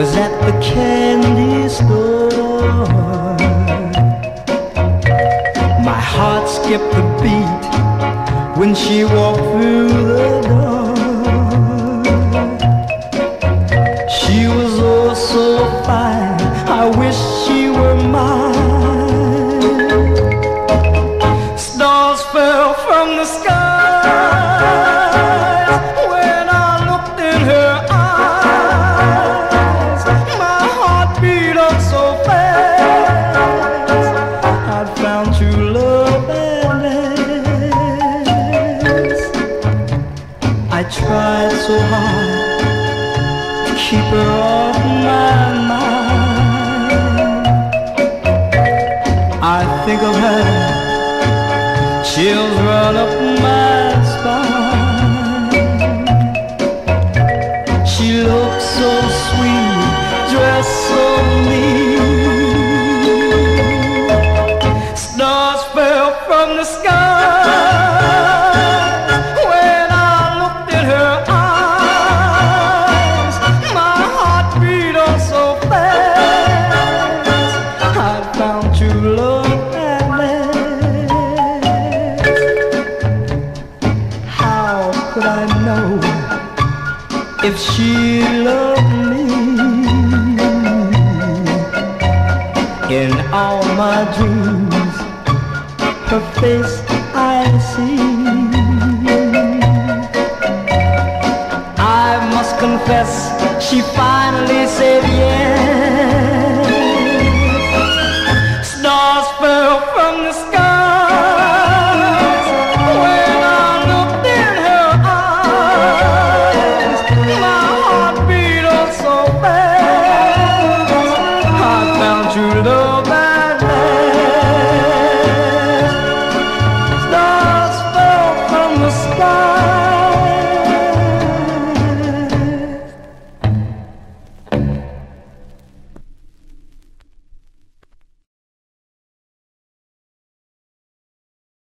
was at the candy store. My heart skipped a beat when she walked through the door. She was oh so fine, I wish she were mine. Stars fell from the skies I tried so hard to keep her off my mind. I think of her, chills run up my spine. She looks so sweet, dressed so neat. Could I know if she loved me? In all my dreams, her face I see. I must confess, she finally said yes.